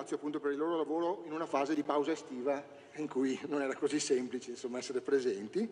ringrazio appunto per il loro lavoro in una fase di pausa estiva in cui non era così semplice insomma, essere presenti.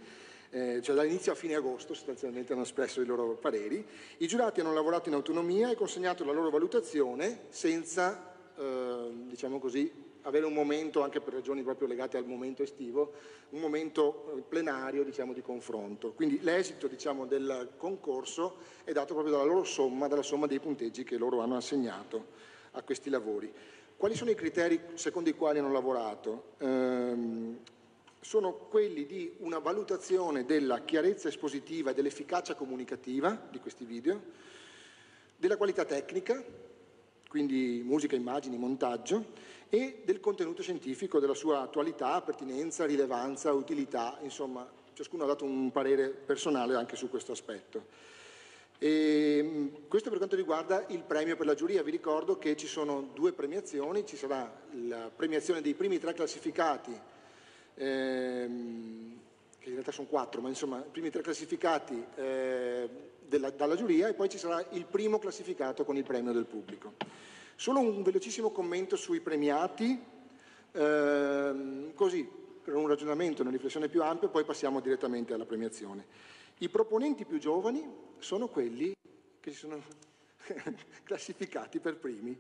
Eh, cioè dall'inizio a fine agosto sostanzialmente hanno espresso i loro pareri. I giurati hanno lavorato in autonomia e consegnato la loro valutazione senza, eh, diciamo così, avere un momento, anche per ragioni proprio legate al momento estivo, un momento eh, plenario diciamo, di confronto. Quindi l'esito diciamo, del concorso è dato proprio dalla loro somma, dalla somma dei punteggi che loro hanno assegnato a questi lavori. Quali sono i criteri secondo i quali hanno lavorato? Ehm, sono quelli di una valutazione della chiarezza espositiva e dell'efficacia comunicativa di questi video, della qualità tecnica, quindi musica, immagini, montaggio, e del contenuto scientifico, della sua attualità, pertinenza, rilevanza, utilità, insomma, ciascuno ha dato un parere personale anche su questo aspetto. E mm, questo per quanto riguarda il premio per la giuria, vi ricordo che ci sono due premiazioni, ci sarà la premiazione dei primi tre classificati, ehm, che in realtà sono quattro, ma insomma i primi tre classificati eh, della, dalla giuria e poi ci sarà il primo classificato con il premio del pubblico. Solo un velocissimo commento sui premiati, ehm, così per un ragionamento, una riflessione più ampia, poi passiamo direttamente alla premiazione. I proponenti più giovani sono quelli che si sono classificati per primi,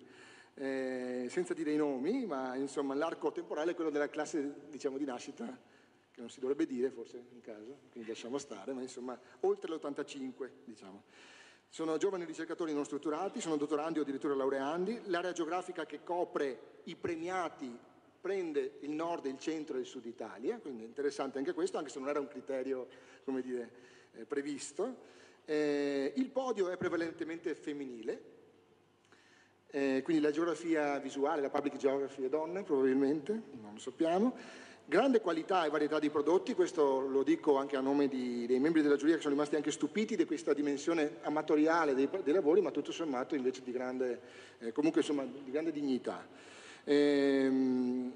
eh, senza dire i nomi, ma insomma l'arco temporale è quello della classe diciamo, di nascita, che non si dovrebbe dire forse in caso, quindi lasciamo stare, ma insomma oltre l'85 diciamo. Sono giovani ricercatori non strutturati, sono dottorandi o addirittura laureandi. L'area geografica che copre i premiati prende il nord, il centro e il sud Italia, quindi interessante anche questo, anche se non era un criterio dire, eh, previsto. Eh, il podio è prevalentemente femminile, eh, quindi la geografia visuale, la public geography è donne probabilmente, non lo sappiamo. Grande qualità e varietà di prodotti, questo lo dico anche a nome di, dei membri della giuria che sono rimasti anche stupiti di questa dimensione amatoriale dei, dei lavori, ma tutto sommato invece di grande, eh, comunque, insomma, di grande dignità. Ehm,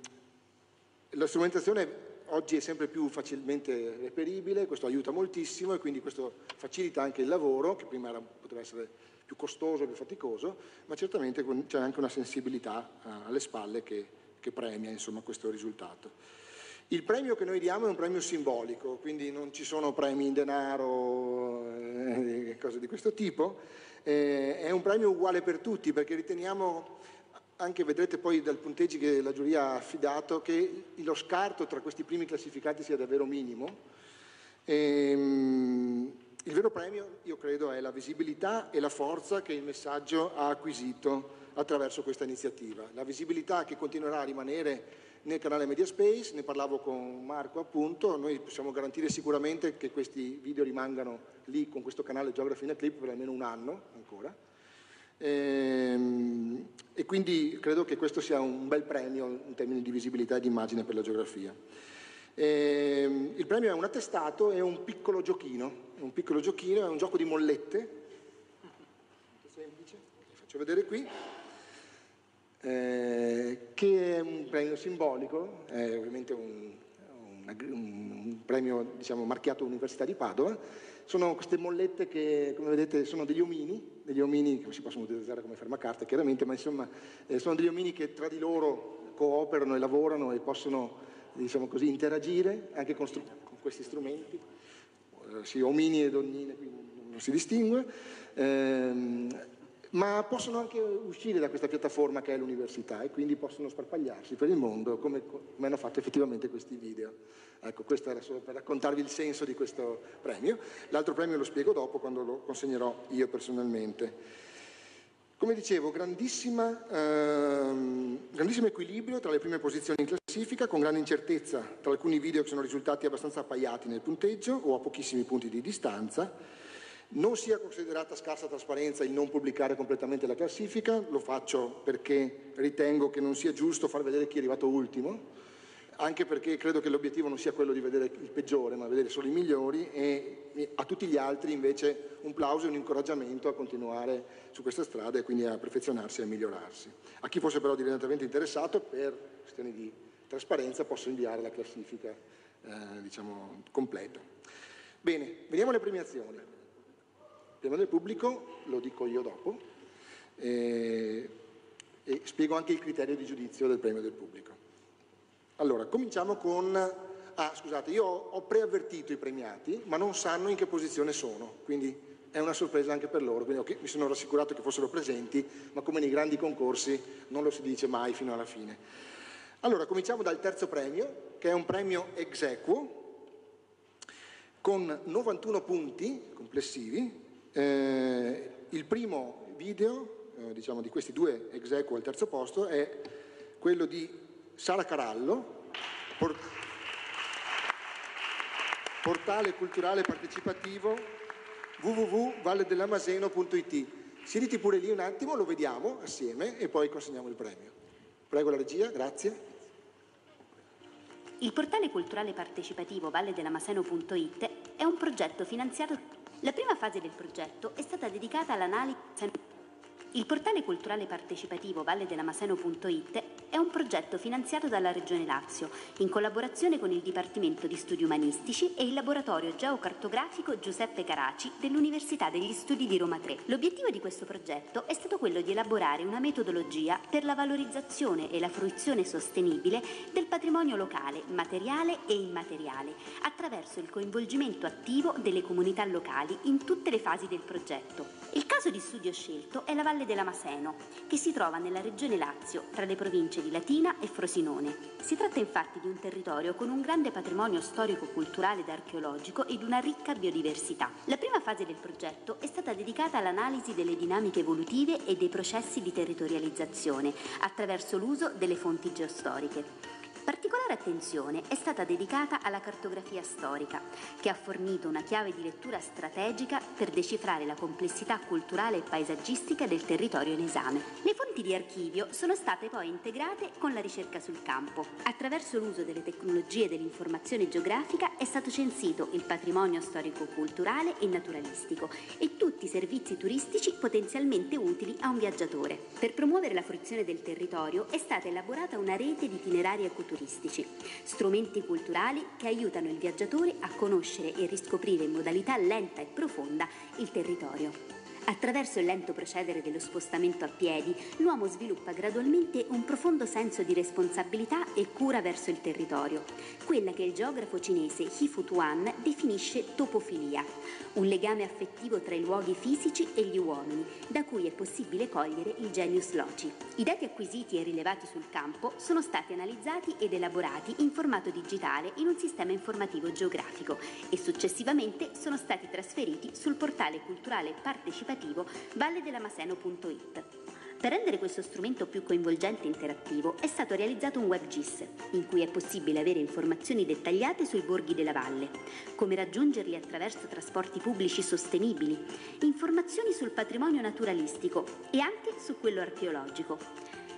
la strumentazione oggi è sempre più facilmente reperibile, questo aiuta moltissimo e quindi questo facilita anche il lavoro, che prima era, poteva essere più costoso, più faticoso, ma certamente c'è anche una sensibilità eh, alle spalle che, che premia insomma, questo risultato. Il premio che noi diamo è un premio simbolico, quindi non ci sono premi in denaro eh, cose di questo tipo, eh, è un premio uguale per tutti perché riteniamo, anche vedrete poi dal punteggi che la giuria ha affidato, che lo scarto tra questi primi classificati sia davvero minimo. Ehm, il vero premio, io credo, è la visibilità e la forza che il messaggio ha acquisito attraverso questa iniziativa. La visibilità che continuerà a rimanere nel canale Mediaspace, ne parlavo con Marco appunto, noi possiamo garantire sicuramente che questi video rimangano lì con questo canale Geography in a Clip per almeno un anno ancora. Ehm, e quindi credo che questo sia un bel premio in termini di visibilità e di immagine per la geografia. Ehm, il premio è un attestato e un piccolo giochino, è un piccolo giochino, è un gioco di mollette, semplice, vi faccio vedere qui eh, che è un premio simbolico, è ovviamente un, un, premio diciamo, marchiato Università di Padova. Sono queste mollette che, come vedete, sono degli omini, degli omini che si possono utilizzare come fermacarte chiaramente, ma insomma eh, sono degli omini che tra di loro cooperano e lavorano e possono, diciamo così, interagire anche con, con questi strumenti. Eh, sì, omini e donnine, qui non si distingue. Eh, ma possono anche uscire da questa piattaforma che è l'università e quindi possono sparpagliarsi per il mondo come, come hanno fatto effettivamente questi video. Ecco, questo era solo per raccontarvi il senso di questo premio. L'altro premio lo spiego dopo quando lo consegnerò io personalmente. Come dicevo, grandissimo equilibrio tra le prime posizioni in classifica, con grande incertezza tra alcuni video che sono risultati abbastanza appaiati nel punteggio o a pochissimi punti di distanza, non sia considerata scarsa trasparenza il non pubblicare completamente la classifica, lo faccio perché ritengo che non sia giusto far vedere chi è arrivato ultimo, anche perché credo che l'obiettivo non sia quello di vedere il peggiore, ma vedere solo i migliori e a tutti gli altri invece un plauso e un incoraggiamento a continuare su questa strada e quindi a perfezionarsi e a migliorarsi. A chi fosse però direttamente interessato, per questioni di trasparenza, posso inviare la classifica eh, diciamo, completa. Bene, veniamo alle premiazioni. Del pubblico, lo dico io dopo, eh, e spiego anche il criterio di giudizio del premio del pubblico. Allora, cominciamo con... Ah, scusate, io ho preavvertito i premiati, ma non sanno in che posizione sono, quindi è una sorpresa anche per loro, quindi mi sono rassicurato che fossero presenti, ma come nei grandi concorsi non lo si dice mai fino alla fine. Allora, cominciamo dal terzo premio, che è un premio ex con 91 punti complessivi. Eh, il primo video, eh, diciamo di questi due ex equo al terzo posto, è quello di Sara Carallo, port portale culturale partecipativo www.valledelamaseno.it. Siediti pure lì un attimo, lo vediamo assieme e poi consegniamo il premio. Prego la regia, grazie. Il portale culturale partecipativo valledelamaseno.it è un progetto finanziato. La prima fase del progetto è stata dedicata all'analisi il portale culturale partecipativo valledelamaseno.it è un progetto finanziato dalla Regione Lazio in collaborazione con il Dipartimento di Studi Umanistici e il Laboratorio Geocartografico Giuseppe Caraci dell'Università degli Studi di Roma 3. L'obiettivo di questo progetto è stato quello di elaborare una metodologia per la valorizzazione e la fruizione sostenibile del patrimonio locale, materiale e immateriale, attraverso il coinvolgimento attivo delle comunità locali in tutte le fasi del progetto. Il caso di studio scelto è la Valle della Maseno, che si trova nella regione Lazio, tra le province di Latina e Frosinone. Si tratta infatti di un territorio con un grande patrimonio storico-culturale ed archeologico ed una ricca biodiversità. La prima fase del progetto è stata dedicata all'analisi delle dinamiche evolutive e dei processi di territorializzazione attraverso l'uso delle fonti geostoriche. Particolare attenzione è stata dedicata alla cartografia storica, che ha fornito una chiave di lettura strategica per decifrare la complessità culturale e paesaggistica del territorio in esame. Le fonti di archivio sono state poi integrate con la ricerca sul campo. Attraverso l'uso delle tecnologie dell'informazione geografica è stato censito il patrimonio storico-culturale e naturalistico e tutti i servizi turistici potenzialmente utili a un viaggiatore. Per promuovere la fruizione del territorio è stata elaborata una rete di itinerari ecoturistici turistici, strumenti culturali che aiutano il viaggiatore a conoscere e riscoprire in modalità lenta e profonda il territorio. Attraverso il lento procedere dello spostamento a piedi, l'uomo sviluppa gradualmente un profondo senso di responsabilità e cura verso il territorio, quella che il geografo cinese Hifu Tuan definisce topofilia, un legame affettivo tra i luoghi fisici e gli uomini, da cui è possibile cogliere il genius loci. I dati acquisiti e rilevati sul campo sono stati analizzati ed elaborati in formato digitale in un sistema informativo geografico e successivamente sono stati trasferiti sul portale culturale partecipativo applicativo valledelamaseno.it. Per rendere questo strumento più coinvolgente e interattivo è stato realizzato un WebGIS, in cui è possibile avere informazioni dettagliate sui borghi della valle, come raggiungerli attraverso trasporti pubblici sostenibili, informazioni sul patrimonio naturalistico e anche su quello archeologico.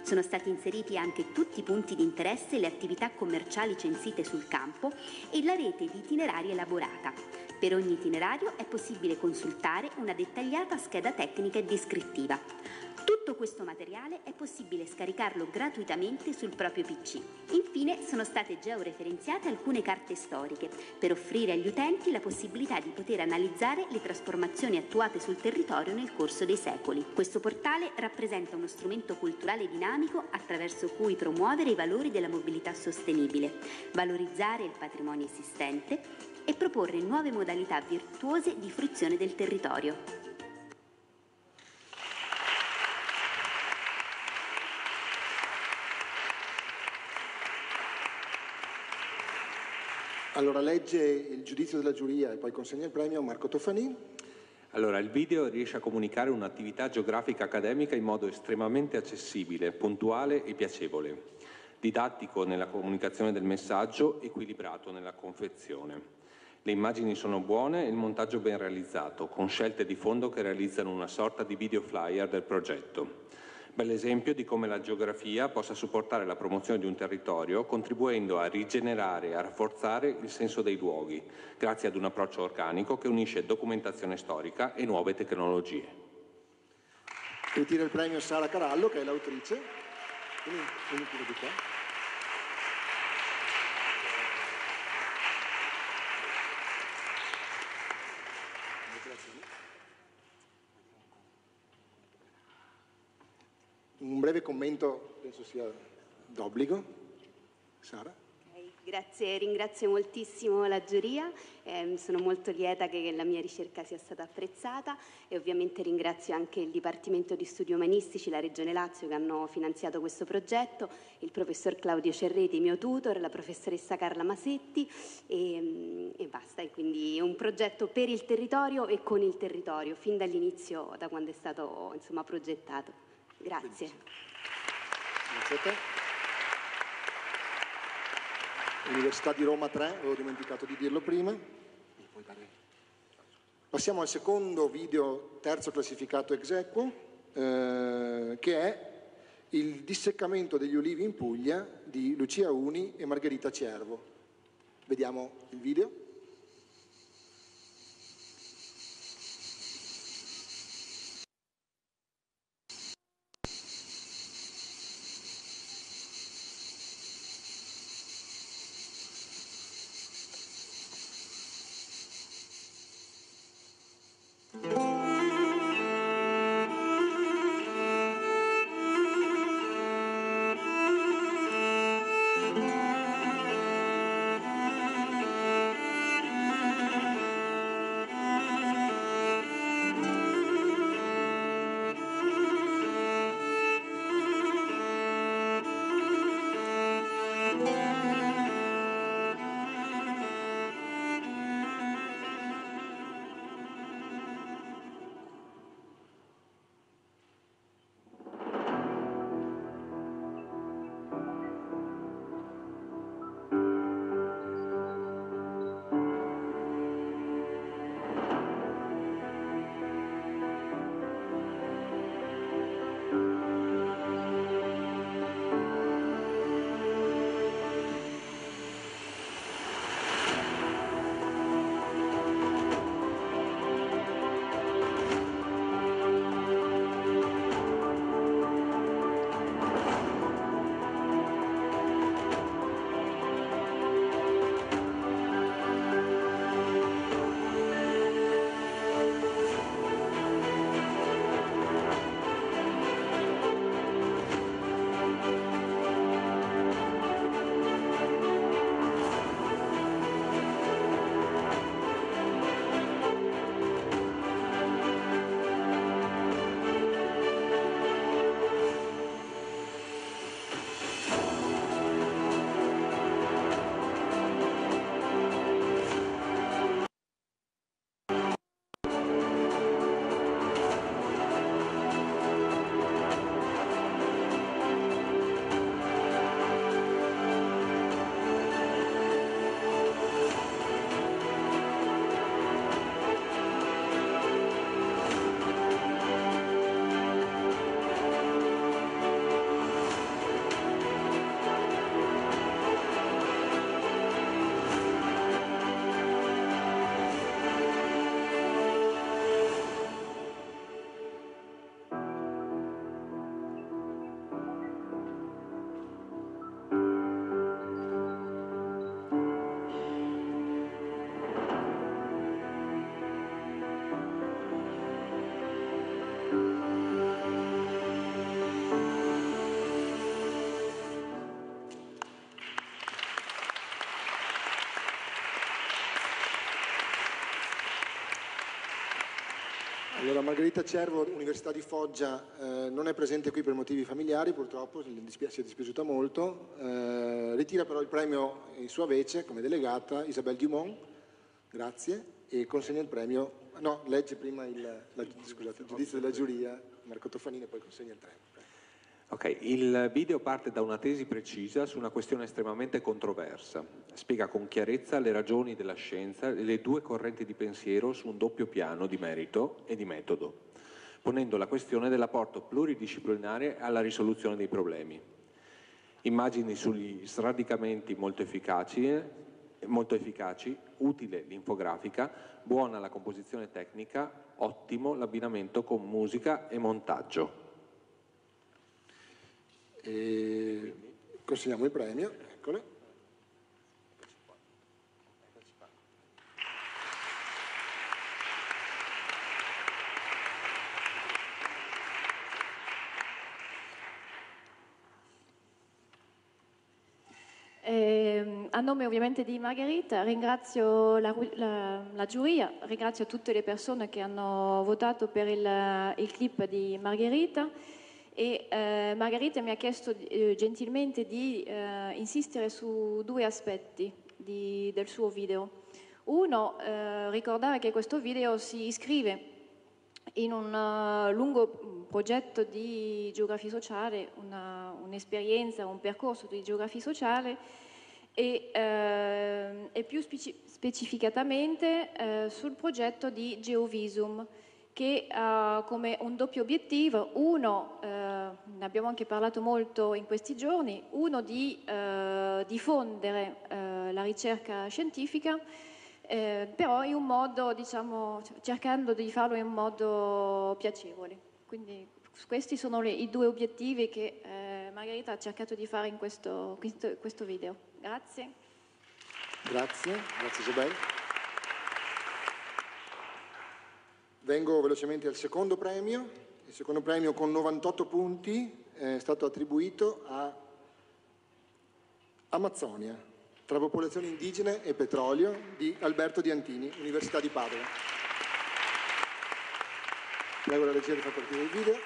Sono stati inseriti anche tutti i punti di interesse e le attività commerciali censite sul campo e la rete di itinerari elaborata, per ogni itinerario è possibile consultare una dettagliata scheda tecnica e descrittiva. Tutto questo materiale è possibile scaricarlo gratuitamente sul proprio PC. Infine sono state georeferenziate alcune carte storiche per offrire agli utenti la possibilità di poter analizzare le trasformazioni attuate sul territorio nel corso dei secoli. Questo portale rappresenta uno strumento culturale dinamico attraverso cui promuovere i valori della mobilità sostenibile, valorizzare il patrimonio esistente e proporre nuove modalità virtuose di fruizione del territorio. Allora legge il giudizio della giuria e poi consegna il premio a Marco Toffanin. Allora, il video riesce a comunicare un'attività geografica accademica in modo estremamente accessibile, puntuale e piacevole, didattico nella comunicazione del messaggio, equilibrato nella confezione. Le immagini sono buone e il montaggio ben realizzato, con scelte di fondo che realizzano una sorta di video flyer del progetto. Bell'esempio di come la geografia possa supportare la promozione di un territorio contribuendo a rigenerare e a rafforzare il senso dei luoghi, grazie ad un approccio organico che unisce documentazione storica e nuove tecnologie. Ritira il premio Sara Carallo, che è l'autrice. Vieni, vieni breve commento penso sia d'obbligo. Sara? Grazie, ringrazio moltissimo la giuria, eh, sono molto lieta che la mia ricerca sia stata apprezzata e ovviamente ringrazio anche il Dipartimento di Studi Umanistici, la Regione Lazio che hanno finanziato questo progetto, il professor Claudio Cerreti, mio tutor, la professoressa Carla Masetti e, mm, e basta. E quindi un progetto per il territorio e con il territorio, fin dall'inizio, da quando è stato insomma, progettato. Grazie. Grazie. Università di Roma 3, avevo dimenticato di dirlo prima. Passiamo al secondo video terzo classificato ex equo, eh, che è il disseccamento degli ulivi in Puglia di Lucia Uni e Margherita Cervo. Vediamo il video. Allora, Margherita Cervo, Università di Foggia, eh, non è presente qui per motivi familiari, purtroppo si è dispiaciuta molto. Eh, ritira però il premio in sua vece come delegata Isabelle Dumont, grazie, e consegna il premio. No, legge prima il, la, scusate, il giudizio della giuria, Marco Tofanini, e poi consegna il premio. Ok, il video parte da una tesi precisa su una questione estremamente controversa. Spiega con chiarezza le ragioni della scienza e le due correnti di pensiero su un doppio piano di merito e di metodo, ponendo la questione dell'apporto pluridisciplinare alla risoluzione dei problemi. Immagini sugli sradicamenti molto efficaci, molto efficaci, utile l'infografica, buona la composizione tecnica, ottimo l'abbinamento con musica e montaggio. E consegniamo il premio, eccole. Ehm, a nome ovviamente di Margherita ringrazio la, la, la, giuria, ringrazio tutte le persone che hanno votato per il, il clip di Margherita e eh, Margherita mi ha chiesto eh, gentilmente di eh, insistere su due aspetti di, del suo video. Uno, eh, ricordare che questo video si iscrive in un uh, lungo progetto di geografia sociale, una, un'esperienza, un percorso di geografia sociale e, eh, e più speci- specificatamente eh, sul progetto di Geovisum che ha come un doppio obiettivo, uno, eh, ne abbiamo anche parlato molto in questi giorni, uno di eh, diffondere eh, la ricerca scientifica eh, però in un modo, diciamo, cercando di farlo in un modo piacevole. Quindi questi sono le, i due obiettivi che eh, Margherita ha cercato di fare in questo, questo, questo video. Grazie. Grazie, grazie Isabel. Vengo velocemente al secondo premio. Il secondo premio con 98 punti è stato attribuito a Amazzonia tra popolazione indigene e petrolio di Alberto Diantini, Università di Padova. Prego la regia di far partire il video.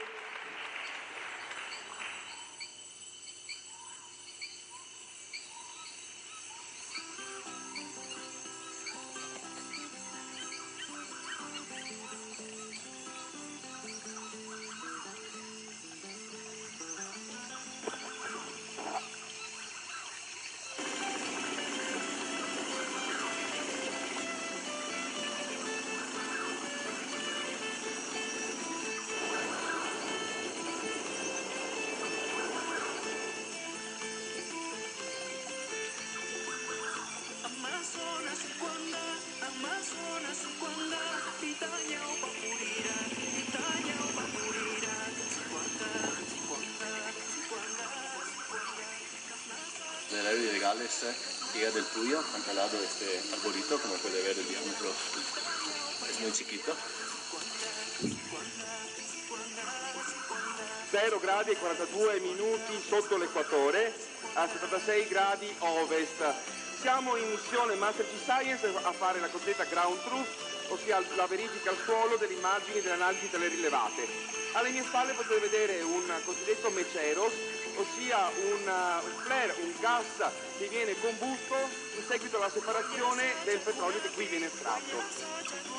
Tierra del Puyo, han talado este arbolito, como puede ver el diámetro es muy chiquito. 0 gradi e 42 minuti sotto l'equatore, a 76 gradi ovest. Siamo in missione Master G Science a fare la cosiddetta ground truth, ossia la verifica al suolo delle immagini delle analisi delle rilevate. Alle mie spalle potete vedere un cosiddetto Meceros, ossia uh, un flare, un gas che viene combusto in seguito alla separazione del petrolio che qui viene estratto.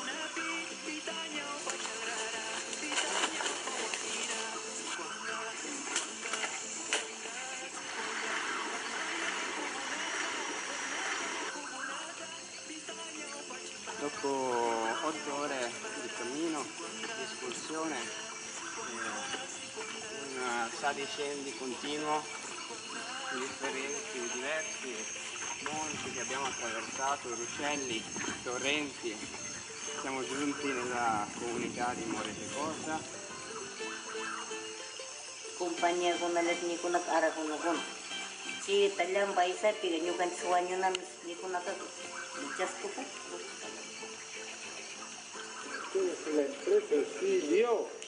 Dopo otto ore di cammino, di espulsione, eh, un sali scendi continuo differenti, diversi monti che abbiamo attraversato, ruscelli, torrenti. Siamo giunti nella comunità di Morete Cosa. Compagnia con la letni con la cara con la con. Si tagliam paisa la. La empresa sí dio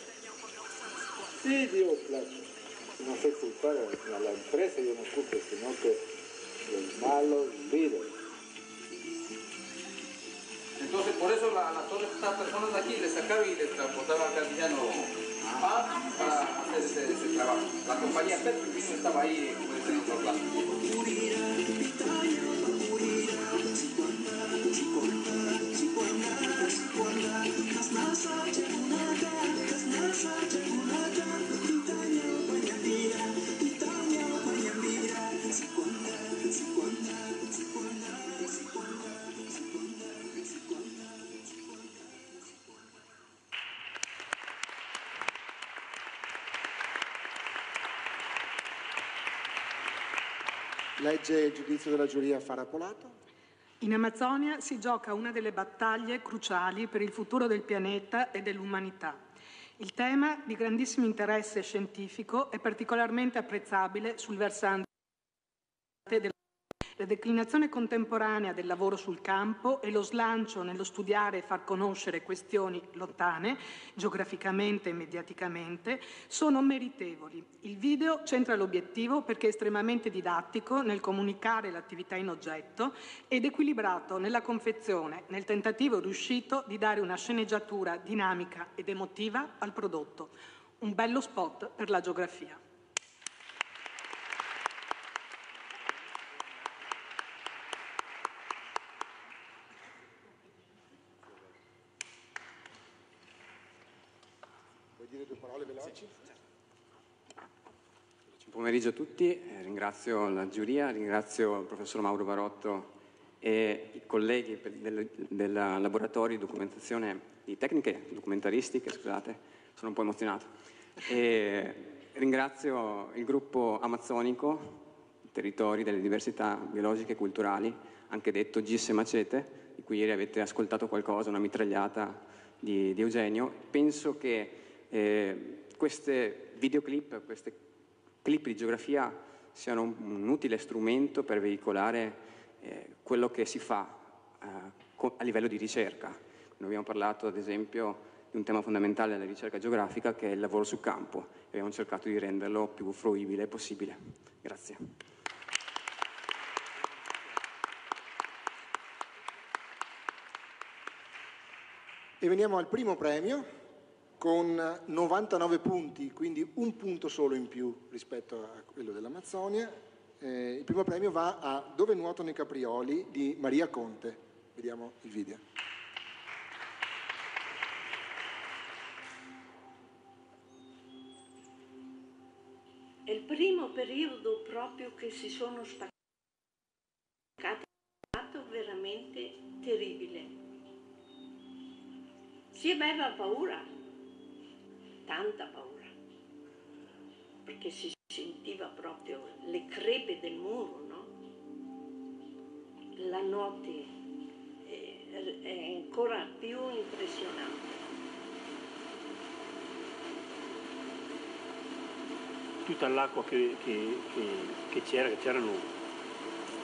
Sí, Dios, no sé culpar a la empresa, yo no culpo, sino que los malos líderes. Entonces, por eso a, a todas estas personas de aquí les sacaron y les transportaron acá al villano para hacer ese, ese, trabajo. La compañía Petro estaba ahí pues, en otro. Legge il giudizio della giuria Farapolato. In Amazzonia si gioca una delle battaglie cruciali per il futuro del pianeta e dell'umanità. Il tema, di grandissimo interesse scientifico, è particolarmente apprezzabile sul versante La declinazione contemporanea del lavoro sul campo e lo slancio nello studiare e far conoscere questioni lontane, geograficamente e mediaticamente, sono meritevoli. Il video centra l'obiettivo perché è estremamente didattico nel comunicare l'attività in oggetto ed equilibrato nella confezione, nel tentativo riuscito di dare una sceneggiatura dinamica ed emotiva al prodotto. Un bello spot per la geografia. Buon pomeriggio a tutti, eh, ringrazio la giuria, ringrazio il professor Mauro Barotto e i colleghi del, del laboratorio di documentazione di tecniche documentaristiche, scusate, sono un po' emozionato. E ringrazio il gruppo amazzonico, territori delle diversità biologiche e culturali, anche detto GIS Macete, di cui ieri avete ascoltato qualcosa, una mitragliata di, di Eugenio. Penso che eh, queste videoclip, queste clip di geografia siano un, un utile strumento per veicolare eh, quello che si fa eh, a livello di ricerca. Noi abbiamo parlato ad esempio di un tema fondamentale della ricerca geografica che è il lavoro sul campo e abbiamo cercato di renderlo più fruibile possibile. Grazie. E veniamo al primo premio, con 99 punti, quindi un punto solo in più rispetto a quello dell'Amazzonia. Eh, il primo premio va a Dove nuotano i caprioli di Maria Conte. Vediamo il video. È il primo periodo proprio che si sono spaccati, veramente terribile. Si aveva paura, tanta paura, perché si sentiva proprio le crepe del muro, no? La notte è, è ancora più impressionante. Tutta l'acqua che, che, che, che c'era, che c'erano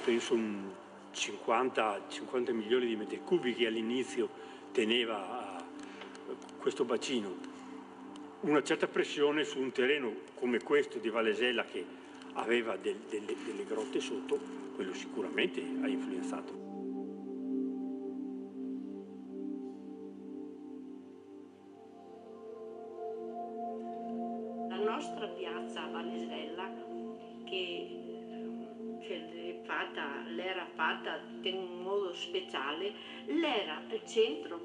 penso un 50, 50 milioni di metri cubi che all'inizio teneva questo bacino una certa pressione su un terreno come questo di Valesella che aveva del, delle, delle grotte sotto, quello sicuramente ha influenzato. La nostra piazza Valesella che fatta, l'era fatta in un modo speciale, l'era il centro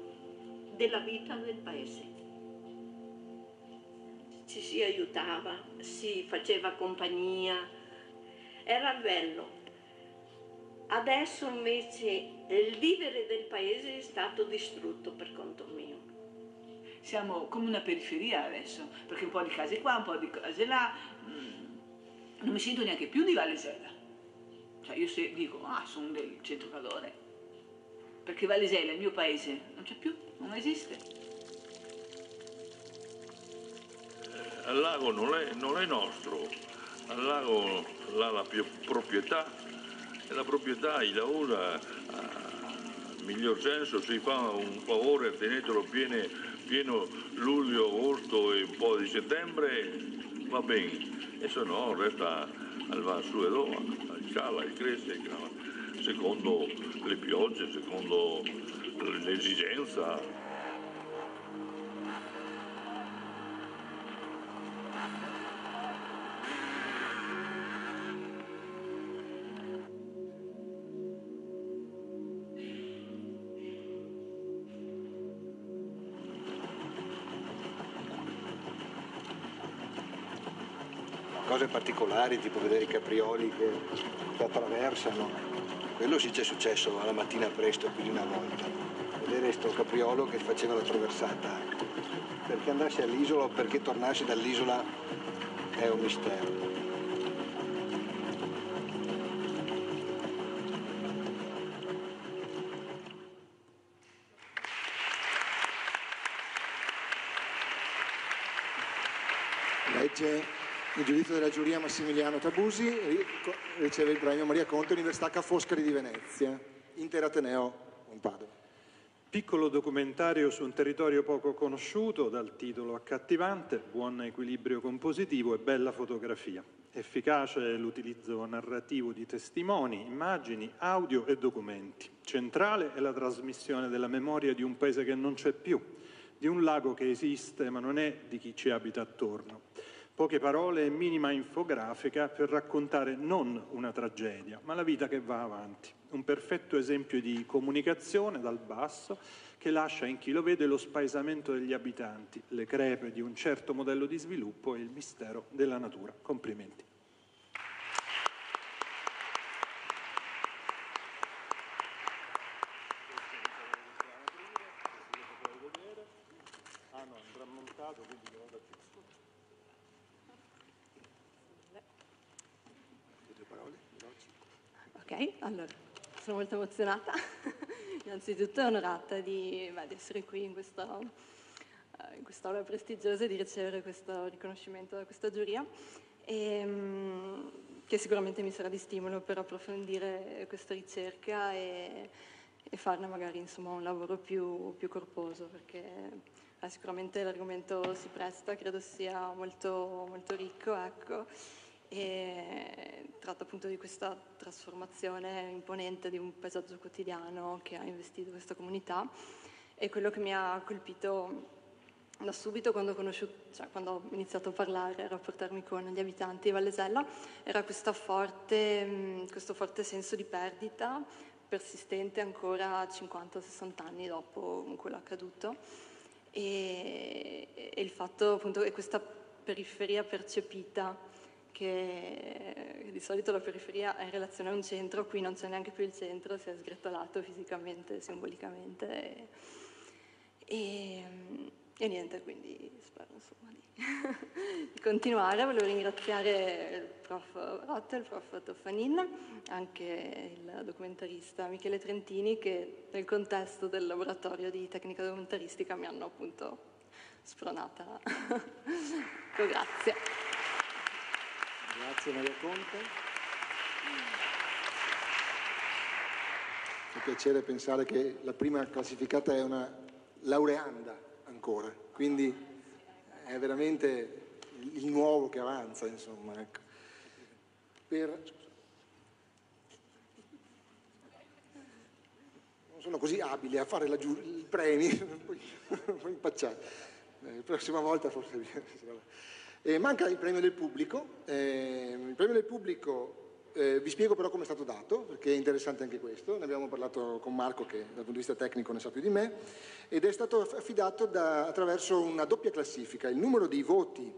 della vita del paese ci si aiutava, si faceva compagnia, era bello. Adesso invece il vivere del paese è stato distrutto per conto mio. Siamo come una periferia adesso, perché un po' di case qua, un po' di case là, mm, non mi sento neanche più di Valesella. Cioè io se dico, ah, sono del centro calore, perché Valesella, il mio paese, non c'è più, non esiste. Al lago non è, non è nostro, al lago ha la proprietà e la proprietà la usa a miglior senso, si fa un favore tenetelo pieno, pieno luglio, agosto e un po' di settembre, va bene, e se no resta al va su e do, cala e cresce, secondo le piogge, secondo l'esigenza. Cose particolari, tipo vedere i caprioli che, che attraversano. Quello sì c'è successo alla mattina presto più di una volta. Vedere questo capriolo che faceva la traversata. Perché andasse all'isola o perché tornasse dall'isola è un mistero. Giudizio della giuria Massimiliano Tabusi riceve il premio Maria Conte Università Ca' Foscari di Venezia, Inter Ateneo, un Padova. Piccolo documentario su un territorio poco conosciuto dal titolo accattivante, buon equilibrio compositivo e bella fotografia. Efficace l'utilizzo narrativo di testimoni, immagini, audio e documenti. Centrale è la trasmissione della memoria di un paese che non c'è più, di un lago che esiste ma non è di chi ci abita attorno Poche parole e minima infografica per raccontare non una tragedia, ma la vita che va avanti. Un perfetto esempio di comunicazione dal basso che lascia in chi lo vede lo spaesamento degli abitanti, le crepe di un certo modello di sviluppo e il mistero della natura. Complimenti. Sono molto emozionata. Innanzitutto è onorata di, beh, di essere qui in, questo, uh, in quest'aula prestigiosa e di ricevere questo riconoscimento da questa giuria, e, um, che sicuramente mi sarà di stimolo per approfondire questa ricerca e, e farne magari insomma, un lavoro più, più corposo, perché eh, sicuramente l'argomento si presta, credo sia molto, molto ricco. Ecco e tratta appunto di questa trasformazione imponente di un paesaggio quotidiano che ha investito questa comunità e quello che mi ha colpito da subito quando ho, cioè quando ho iniziato a parlare, a rapportarmi con gli abitanti di Vallesella, era forte, questo forte senso di perdita persistente ancora 50-60 anni dopo quello accaduto e, e il fatto appunto che questa periferia percepita che di solito la periferia è in relazione a un centro, qui non c'è neanche più il centro, si è sgretolato fisicamente, simbolicamente. E, e, e niente, quindi spero insomma, di, di, continuare. Volevo ringraziare il prof Rotte, il prof Toffanin, anche il documentarista Michele Trentini che nel contesto del laboratorio di tecnica documentaristica mi hanno appunto spronata. Grazie. Grazie Maria Conte. Fa piacere pensare che la prima classificata è una laureanda ancora, quindi è veramente il nuovo che avanza, insomma. Ecco. Per... Non sono così abile a fare giu... il premio, poi impacciare. Eh, la prossima volta forse... Eh, manca il premio del pubblico, eh, il premio del pubblico eh, vi spiego però come è stato dato, perché è interessante anche questo, ne abbiamo parlato con Marco che dal punto di vista tecnico ne sa più di me, ed è stato affidato da, attraverso una doppia classifica, il numero di voti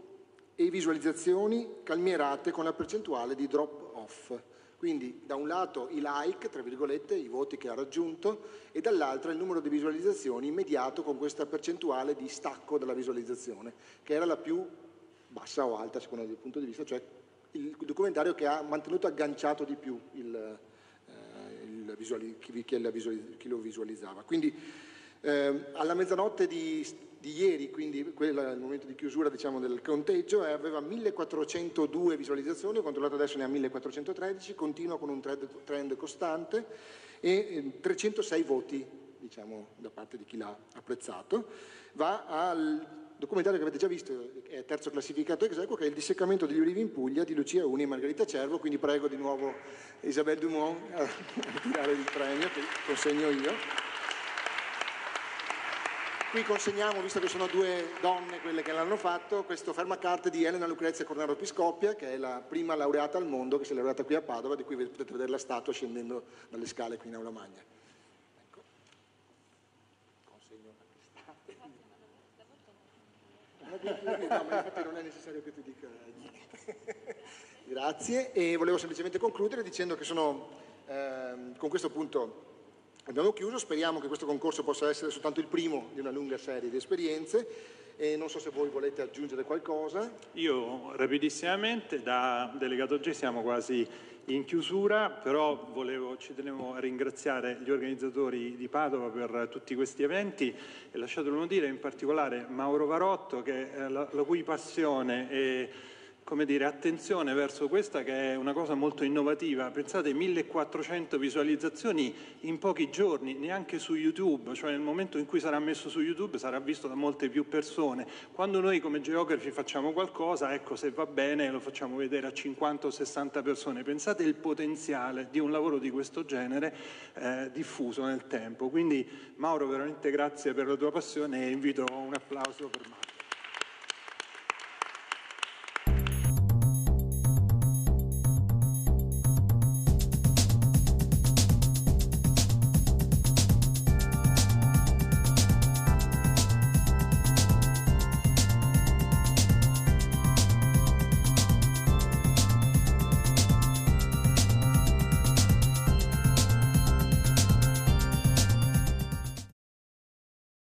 e visualizzazioni calmierate con la percentuale di drop off. Quindi da un lato i like, tra virgolette, i voti che ha raggiunto, e dall'altro il numero di visualizzazioni immediato con questa percentuale di stacco dalla visualizzazione, che era la più bassa o alta, secondo il punto di vista, cioè il documentario che ha mantenuto agganciato di più il, eh, il visuali, chi, chi, chi, lo visualizzava. Quindi eh, alla mezzanotte di, di, ieri, quindi quello è il momento di chiusura diciamo, del conteggio, eh, aveva 1402 visualizzazioni, ho controllato adesso ne ha 1413, continua con un trend, trend costante e 306 eh, voti diciamo, da parte di chi l'ha apprezzato. Va al documentario che avete già visto, è terzo classificato ex equo, che è il disseccamento degli ulivi in Puglia di Lucia Uni e Margherita Cervo, quindi prego di nuovo Isabelle Dumont a tirare il premio che consegno io. Qui consegniamo, visto che sono due donne quelle che l'hanno fatto, questo fermacarte di Elena Lucrezia Cornaro Piscoppia, che è la prima laureata al mondo, che si è laureata qui a Padova, di cui potete vedere la statua scendendo dalle scale qui in Aula Magna. Infatti non è necessario che tu dica niente. Grazie e volevo semplicemente concludere dicendo che sono, ehm, con questo punto abbiamo chiuso, speriamo che questo concorso possa essere soltanto il primo di una lunga serie di esperienze e non so se voi volete aggiungere qualcosa. Io rapidissimamente, da delegato G siamo quasi in chiusura, però volevo, ci tenevo a ringraziare gli organizzatori di Padova per tutti questi eventi e lasciatemelo dire in particolare Mauro Varotto, che, la, la, cui passione è come dire, attenzione verso questa che è una cosa molto innovativa. Pensate 1400 visualizzazioni in pochi giorni, neanche su YouTube, cioè nel momento in cui sarà messo su YouTube sarà visto da molte più persone. Quando noi come geografi facciamo qualcosa, ecco se va bene lo facciamo vedere a 50 o 60 persone. Pensate il potenziale di un lavoro di questo genere eh, diffuso nel tempo. Quindi Mauro veramente grazie per la tua passione e invito un applauso per Mauro.